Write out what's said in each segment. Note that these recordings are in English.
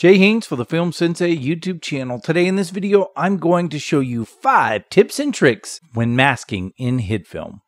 Jay Haynes for the Film Sensei YouTube channel. Today in this video, I'm going to show you five tips and tricks when masking in HitFilm.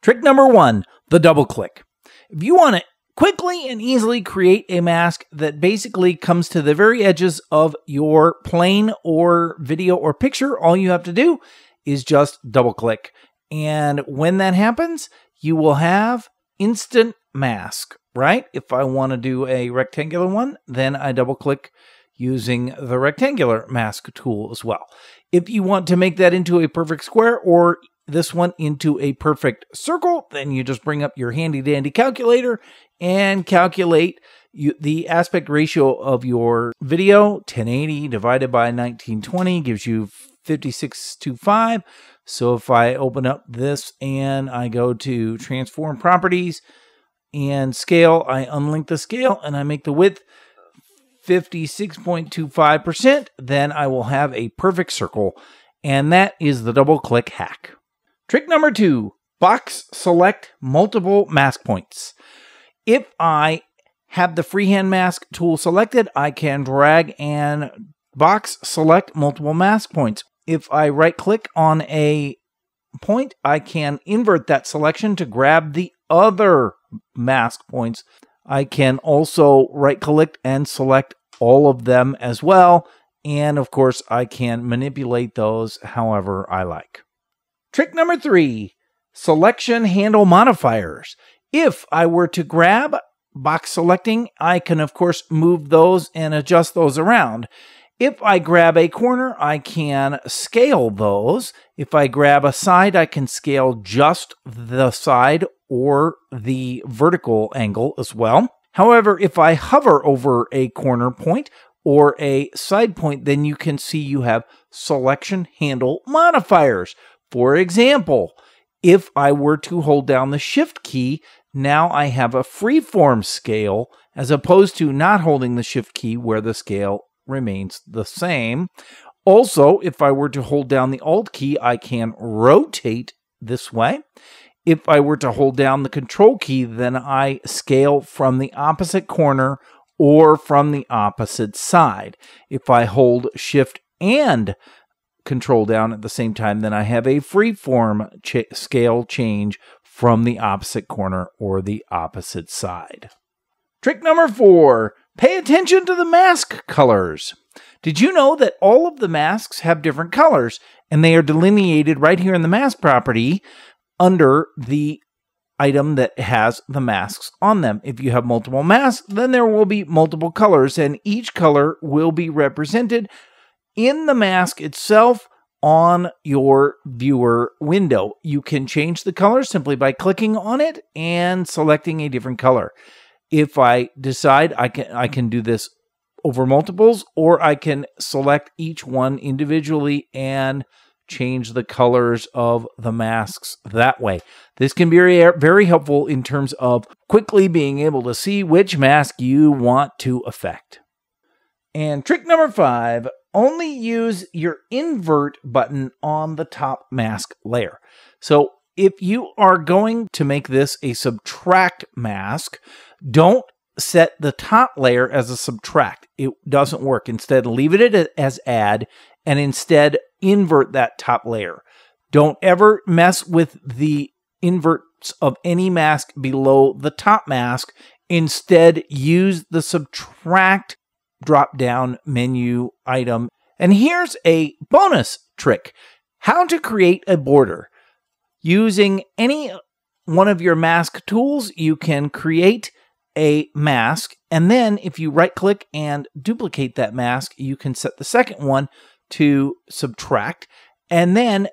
Trick number one, the double click. If you want to quickly and easily create a mask that basically comes to the very edges of your plane or video or picture, all you have to do is just double click. And when that happens, you will have instant mask right? If I want to do a rectangular one, then I double click using the rectangular mask tool as well. If you want to make that into a perfect square or this one into a perfect circle, then you just bring up your handy dandy calculator and calculate you, the aspect ratio of your video. 1080 divided by 1920 gives you 5625. So if I open up this and I go to transform properties, and scale. I unlink the scale and I make the width 56.25%. Then I will have a perfect circle. And that is the double click hack. Trick number two box select multiple mask points. If I have the freehand mask tool selected, I can drag and box select multiple mask points. If I right click on a point, I can invert that selection to grab the other mask points. I can also right click and select all of them as well. And of course, I can manipulate those however I like. Trick number three selection handle modifiers. If I were to grab box selecting, I can of course move those and adjust those around. If I grab a corner, I can scale those. If I grab a side, I can scale just the side or the vertical angle as well. However, if I hover over a corner point or a side point, then you can see you have selection handle modifiers. For example, if I were to hold down the shift key, now I have a freeform scale as opposed to not holding the shift key where the scale remains the same. Also, if I were to hold down the Alt key, I can rotate this way. If I were to hold down the Control key, then I scale from the opposite corner or from the opposite side. If I hold Shift and Control down at the same time, then I have a freeform ch- scale change from the opposite corner or the opposite side. Trick number four Pay attention to the mask colors. Did you know that all of the masks have different colors and they are delineated right here in the mask property under the item that has the masks on them. If you have multiple masks, then there will be multiple colors and each color will be represented in the mask itself on your viewer window. You can change the color simply by clicking on it and selecting a different color if I decide I can I can do this over multiples or I can select each one individually and change the colors of the masks that way. This can be very, helpful in terms of quickly being able to see which mask you want to affect. And trick number five only use your invert button on the top mask layer. So if you are going to make this a subtract mask, don't set the top layer as a subtract. It doesn't work. Instead, leave it as add and instead invert that top layer. Don't ever mess with the inverts of any mask below the top mask. Instead, use the subtract drop down menu item. And here's a bonus trick how to create a border. Using any one of your mask tools, you can create a mask. And then if you right click and duplicate that mask, you can set the second one to subtract. And then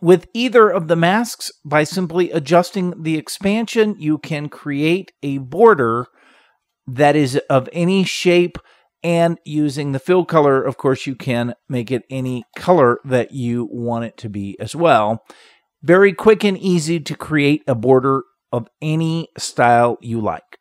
with either of the masks, by simply adjusting the expansion, you can create a border that is of any shape. And using the fill color, of course, you can make it any color that you want it to be as well. Very quick and easy to create a border of any style you like.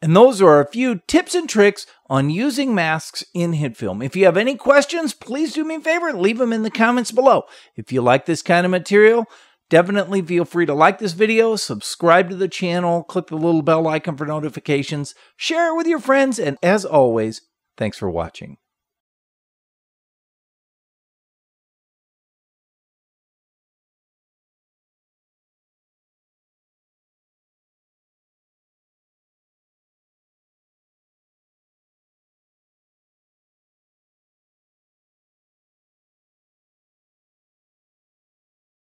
And those are a few tips and tricks on using masks in HitFilm. If you have any questions, please do me a favor, leave them in the comments below. If you like this kind of material, Definitely feel free to like this video, subscribe to the channel, click the little bell icon for notifications, share it with your friends, and as always, thanks for watching.